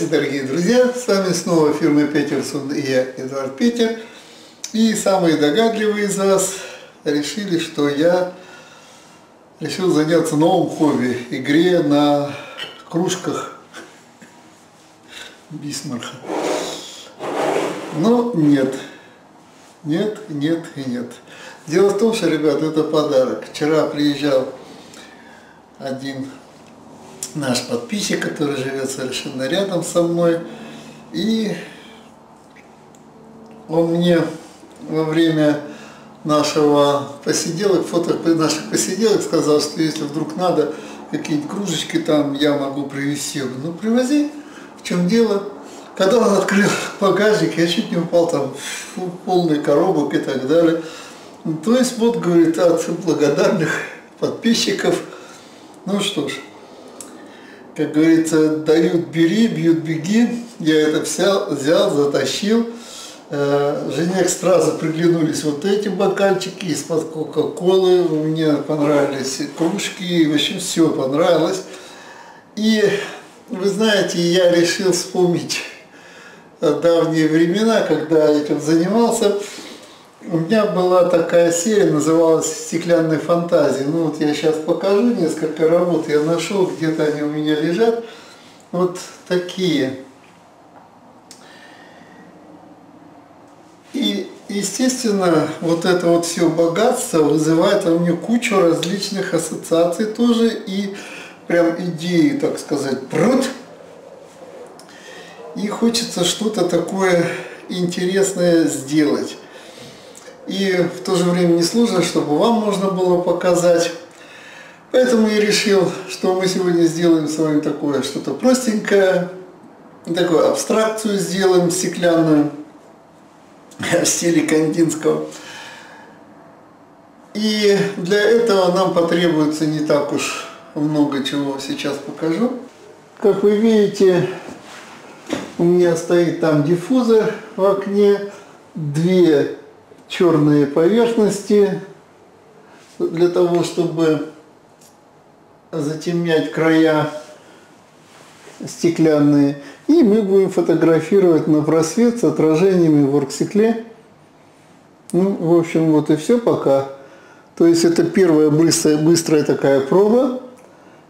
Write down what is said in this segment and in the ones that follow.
Здравствуйте, дорогие друзья! С вами снова фирма Петерсон и я, Эдуард Петер. И самые догадливые из вас решили, что я решил заняться новым хобби – игре на кружках Бисмарха. Но нет, нет, нет и нет. Дело в том, что, ребят, это подарок. Вчера приезжал один наш подписчик, который живет совершенно рядом со мной. И он мне во время нашего посиделок, фото наших посиделок сказал, что если вдруг надо какие-нибудь кружечки там, я могу привезти. Ну, привози, в чем дело. Когда он открыл багажник, я чуть не упал там в полный коробок и так далее. Ну, то есть, вот, говорит, от благодарных подписчиков. Ну что ж, как говорится, дают бери, бьют беги. Я это взял, взял затащил. Э, жене сразу приглянулись вот эти бокальчики из-под Кока-Колы. Мне понравились кружки, и вообще все понравилось. И вы знаете, я решил вспомнить давние времена, когда этим занимался. У меня была такая серия, называлась «Стеклянные фантазии». Ну вот я сейчас покажу несколько работ, я нашел, где-то они у меня лежат. Вот такие. И, естественно, вот это вот все богатство вызывает у меня кучу различных ассоциаций тоже и прям идеи, так сказать, пруд. И хочется что-то такое интересное сделать и в то же время не сложно, чтобы вам можно было показать. Поэтому я решил, что мы сегодня сделаем с вами такое что-то простенькое, такую абстракцию сделаем стеклянную в стиле Кандинского. И для этого нам потребуется не так уж много чего сейчас покажу. Как вы видите, у меня стоит там диффузор в окне, две черные поверхности для того, чтобы затемнять края стеклянные. И мы будем фотографировать на просвет с отражениями в оргстекле. Ну, в общем, вот и все пока. То есть это первая быстрая, быстрая такая проба.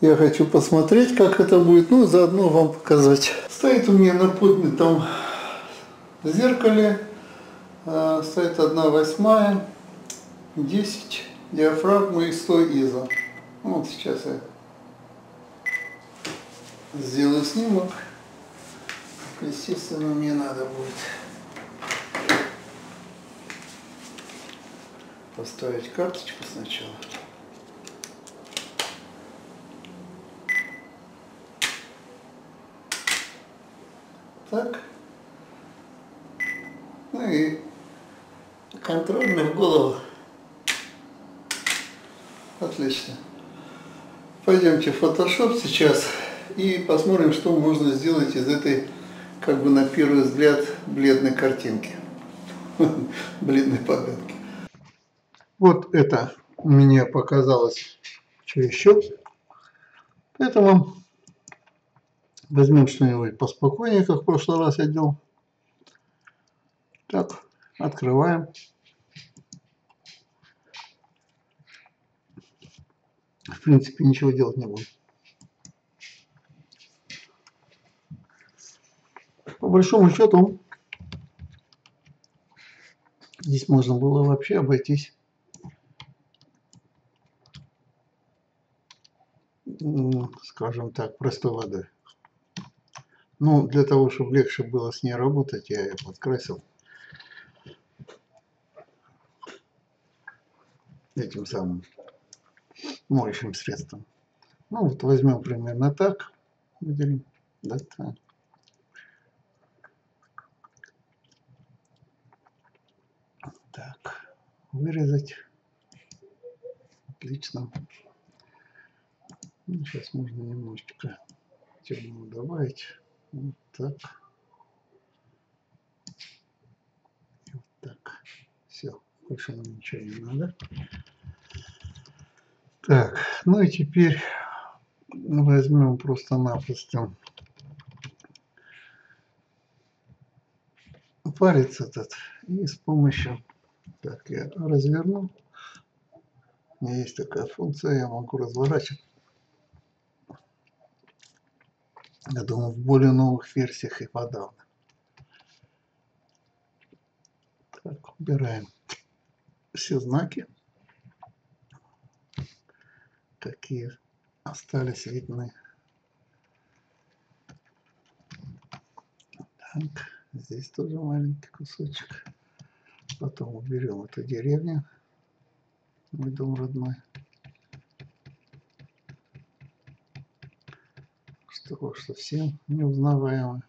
Я хочу посмотреть, как это будет, ну, заодно вам показать. Стоит у меня на поднятом зеркале стоит 1 восьмая, 10 диафрагмы и 100 изо. Ну, вот сейчас я сделаю снимок. Естественно, мне надо будет поставить карточку сначала. Так. Ну и контрольный в голову. Отлично. Пойдемте в Photoshop сейчас и посмотрим, что можно сделать из этой, как бы на первый взгляд, бледной картинки. Бледной погадки. Вот это мне показалось чересчур. Поэтому возьмем что-нибудь поспокойнее, как в прошлый раз я делал. Так, открываем. В принципе, ничего делать не буду. По большому счету, здесь можно было вообще обойтись скажем так, простой водой. Ну, для того, чтобы легче было с ней работать, я ее подкрасил этим самым моющим средством. Ну вот возьмем примерно так, выделим, да, так. Так, вырезать. Отлично. Ну, сейчас можно немножечко темного добавить. Вот так. И вот так. Все, больше нам ничего не надо. Так, ну и теперь возьмем просто-напросто палец этот и с помощью так я разверну. У меня есть такая функция я могу разворачивать. Я думаю в более новых версиях и подавно. Так убираем все знаки какие остались видны так Здесь тоже маленький кусочек. Потом уберем эту деревню. Мой дом родной. Что совсем неузнаваемо.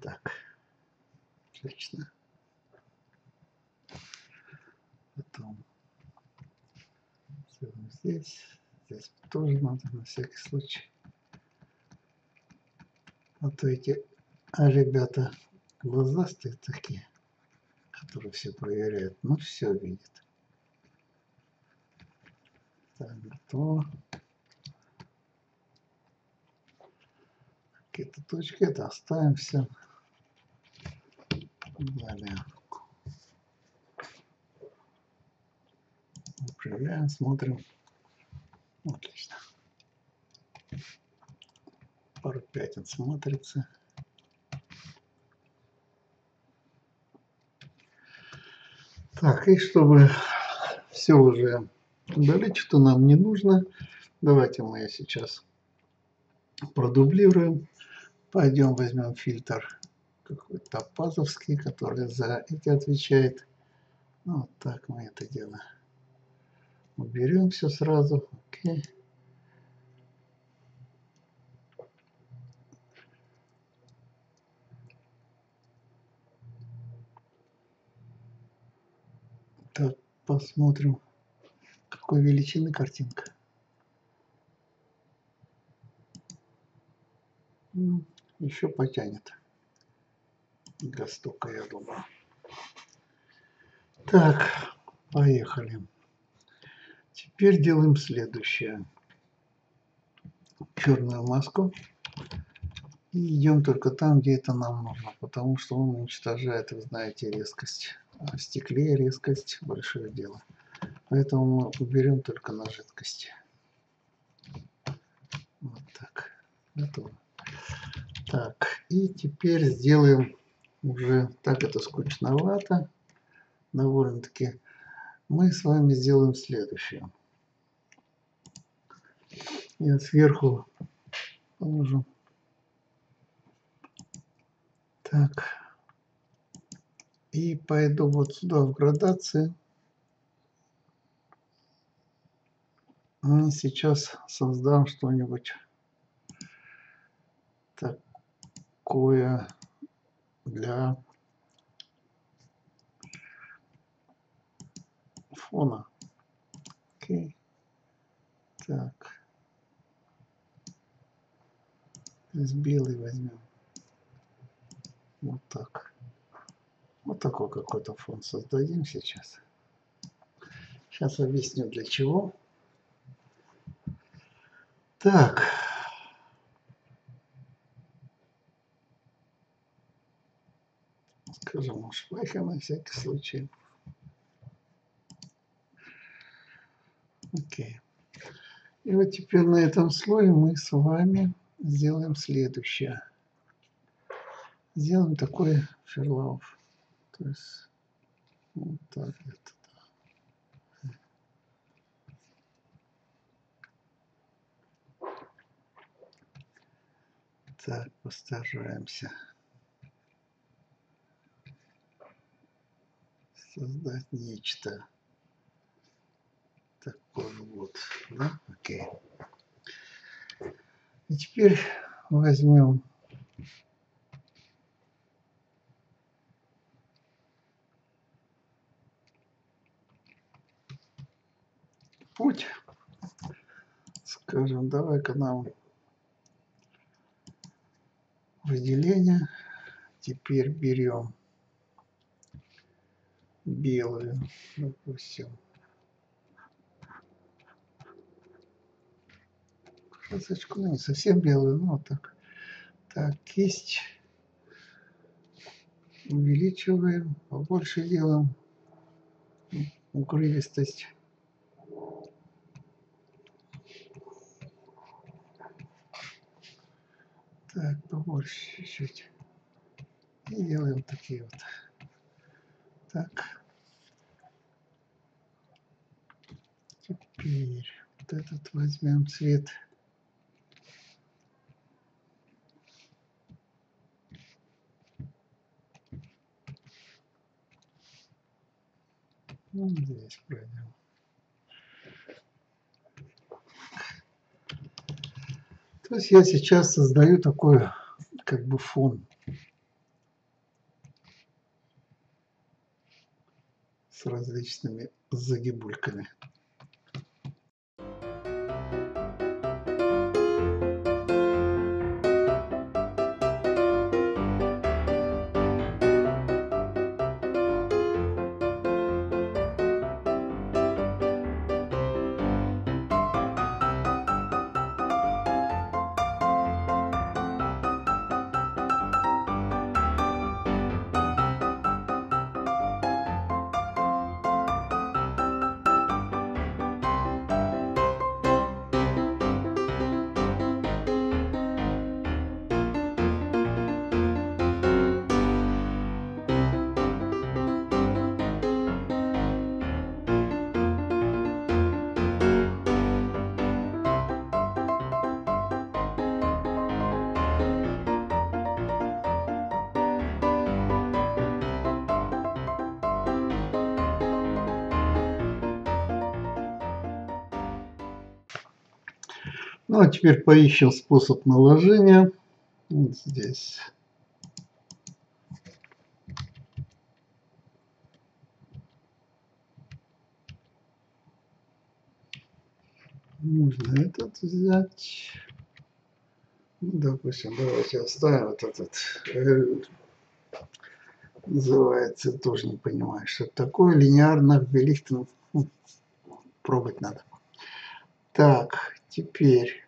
Так. Отлично. Потом здесь. Здесь тоже надо на всякий случай. А то эти ребята глазастые такие, которые все проверяют, ну все видят. Так, готово. Какие-то точки, это оставим все. Далее. Управляем, смотрим. Отлично. Пятен смотрится. Так, и чтобы все уже удалить, что нам не нужно, давайте мы сейчас продублируем. Пойдем возьмем фильтр какой-то пазовский, который за эти отвечает. Вот так мы это делаем. Уберем все сразу. Окей. Так, посмотрим, какой величины картинка. Еще потянет. Стока, я думаю. Так, поехали. Теперь делаем следующее. Черную маску. И идем только там, где это нам нужно, потому что он уничтожает, вы знаете, резкость. В стекле резкость большое дело. Поэтому мы уберем только на жидкости. Вот так. Готово. Так, и теперь сделаем уже, так это скучновато, довольно-таки, мы с вами сделаем следующее. Я сверху положу. Так. И пойду вот сюда в градации. И сейчас создам что-нибудь такое для фона. Окей. Так. Здесь белый возьмем. Вот так. Вот такой какой-то фон создадим сейчас. Сейчас объясню для чего. Так. Скажем, уж на всякий случай. Окей. И вот теперь на этом слое мы с вами сделаем следующее. Сделаем такой ферлаuf. То есть вот так это. Так, постараемся создать нечто такое вот. Да? Окей. И теперь возьмем путь. Скажем, давай-ка нам выделение. Теперь берем белую, допустим. красочку, ну не совсем белую, но вот так. Так, кисть увеличиваем, побольше делаем укрывистость. Так, побольше чуть-чуть. И делаем такие вот. Так. Теперь вот этот возьмем цвет. Ну, здесь пройдем. То есть я сейчас создаю такой как бы фон. с различными загибульками. Ну а теперь поищем способ наложения. Вот здесь. Нужно этот взять. Ну, допустим, давайте оставим вот этот. Э, называется, тоже не понимаю, что такое. Линеарно Белихтен. Пробовать надо. Так, теперь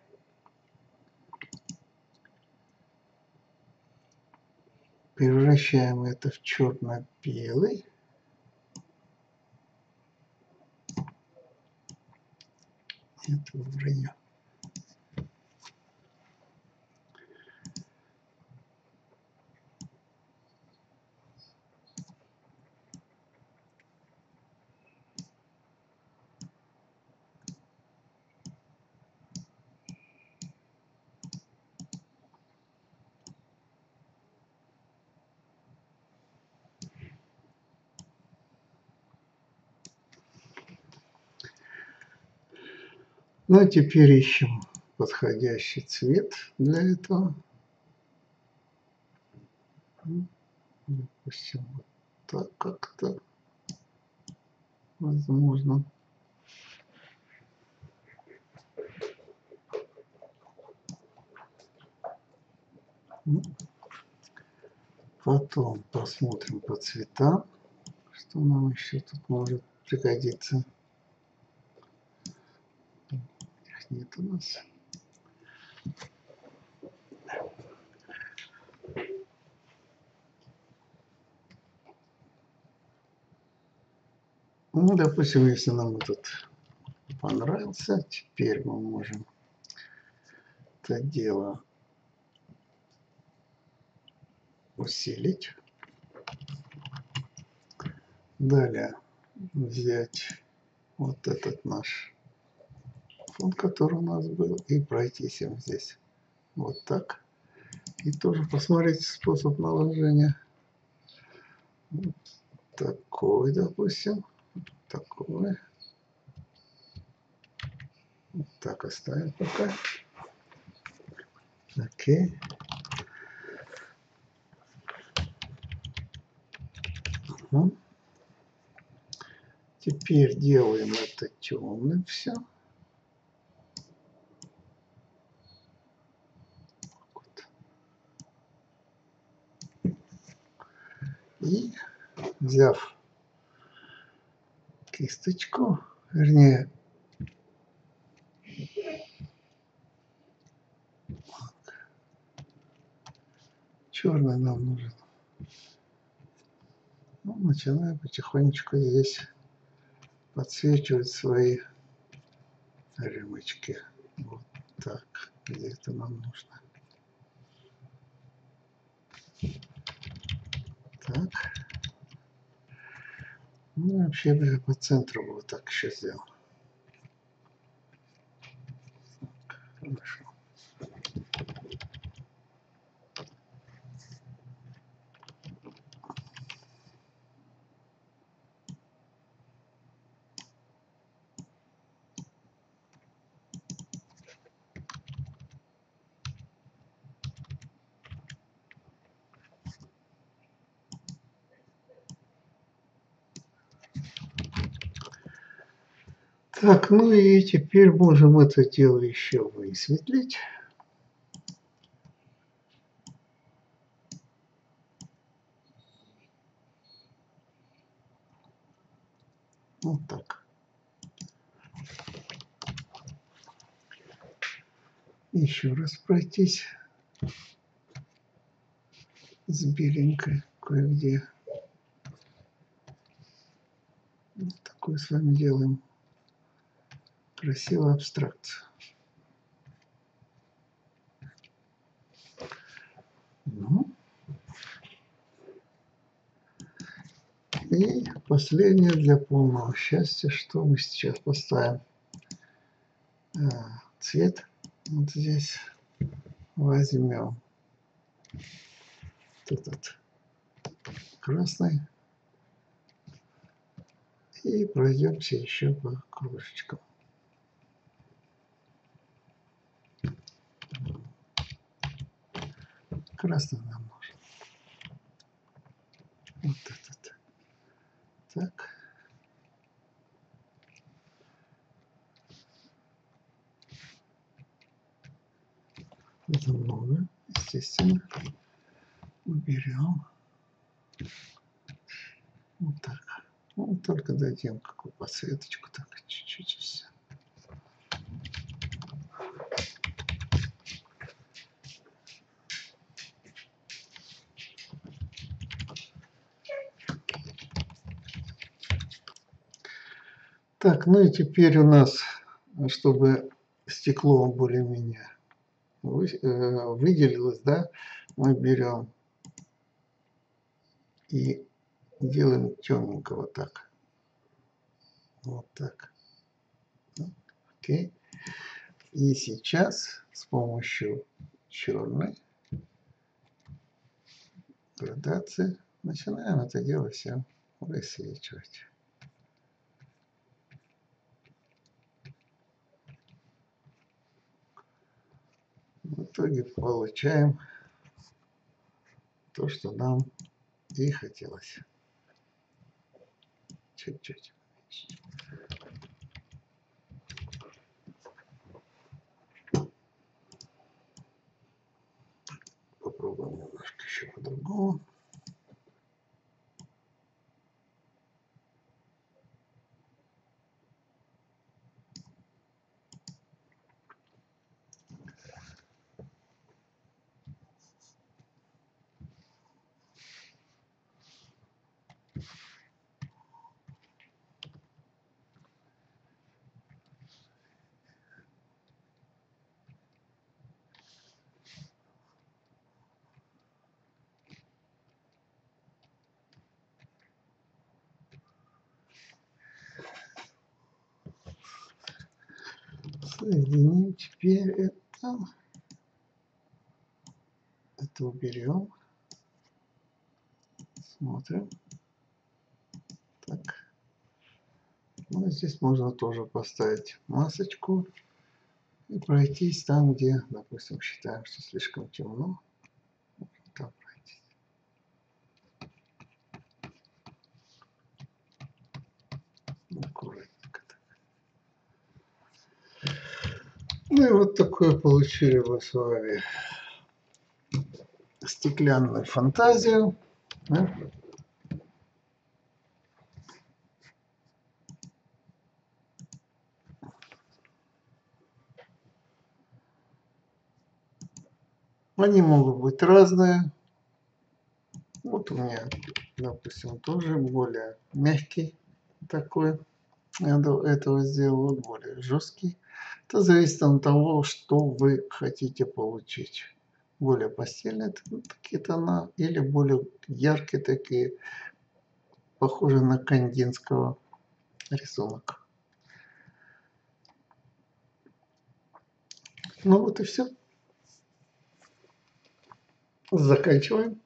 превращаем это в черно-белый. Это вранье. Ну а теперь ищем подходящий цвет для этого. Ну, допустим, вот так как-то возможно. Ну, потом посмотрим по цветам, что нам еще тут может пригодиться. Нет у нас. Ну, допустим, если нам этот понравился, теперь мы можем это дело усилить. Далее взять вот этот наш фон, который у нас был, и пройтись им здесь. Вот так. И тоже посмотреть способ наложения. Вот такой, допустим. Такой. Вот так оставим пока. Окей. Угу. Теперь делаем это темным все. И взяв кисточку, вернее, Черный нам нужен. Ну, начинаем потихонечку здесь подсвечивать свои рюмочки. Вот так, где это нам нужно. Так. Ну, вообще бы по центру вот так еще сделал. Хорошо. Так, ну и теперь можем это дело еще высветлить. Вот так. Еще раз пройтись с беленькой кое-где. Вот такую с вами делаем красивую абстракцию. Ну. И последнее для полного счастья, что мы сейчас поставим. А, цвет вот здесь возьмем этот красный и пройдемся еще по кружечкам. Красный нам нужен. Вот этот. Так. Это много, естественно. Уберем. Вот так. Ну, только дадим какую подсветочку, так чуть-чуть и все. Так, ну и теперь у нас, чтобы стекло более-менее э, выделилось, да, мы берем и делаем темненько вот так. Вот так. Окей. И сейчас с помощью черной градации начинаем это дело все высвечивать. В итоге получаем то, что нам и хотелось. Чуть-чуть. Попробуем немножко еще по-другому. Соединим теперь это. Это уберем. Смотрим. Так. Ну, здесь можно тоже поставить масочку и пройтись там, где, допустим, считаем, что слишком темно. Там пройтись. Аккуратно. Ну и такое получили мы с вами стеклянную фантазию. Да? Они могут быть разные. Вот у меня, допустим, тоже более мягкий такой. Я до этого сделал более жесткий. Это зависит от того, что вы хотите получить. Более постельные такие тона или более яркие такие, похожие на кандинского рисунок. Ну вот и все. Заканчиваем.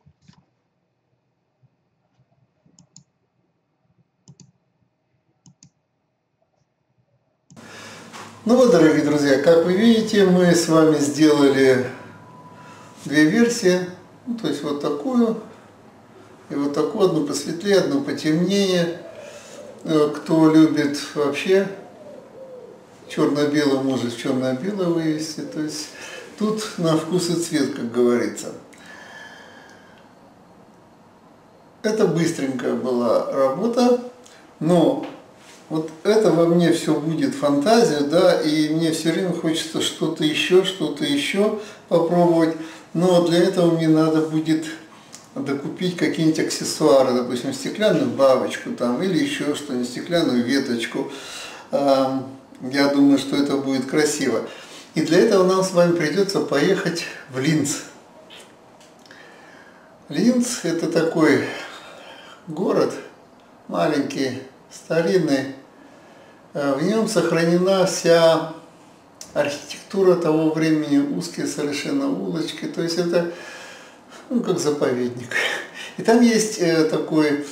Ну вот, дорогие друзья, как вы видите, мы с вами сделали две версии. Ну, то есть вот такую и вот такую, одну посветлее, одну потемнее. Э, кто любит вообще черно-белое, может черно-белое вывести. То есть тут на вкус и цвет, как говорится. Это быстренькая была работа, но вот это во мне все будет фантазия, да, и мне все время хочется что-то еще, что-то еще попробовать. Но для этого мне надо будет докупить какие-нибудь аксессуары, допустим, стеклянную бабочку там, или еще что-нибудь, стеклянную веточку. Я думаю, что это будет красиво. И для этого нам с вами придется поехать в Линц. Линц – это такой город маленький, старинный, в нем сохранена вся архитектура того времени, узкие совершенно улочки, то есть это ну, как заповедник. И там есть э, такой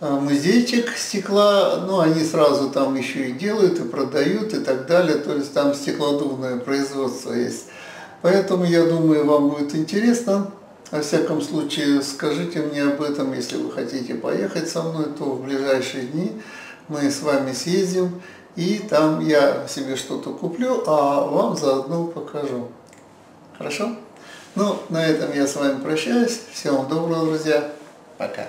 э, музейчик стекла, ну они сразу там еще и делают, и продают, и так далее, то есть там стеклодувное производство есть. Поэтому я думаю, вам будет интересно. Во всяком случае, скажите мне об этом, если вы хотите поехать со мной, то в ближайшие дни мы с вами съездим, и там я себе что-то куплю, а вам заодно покажу. Хорошо? Ну, на этом я с вами прощаюсь. Всего вам доброго, друзья. Пока.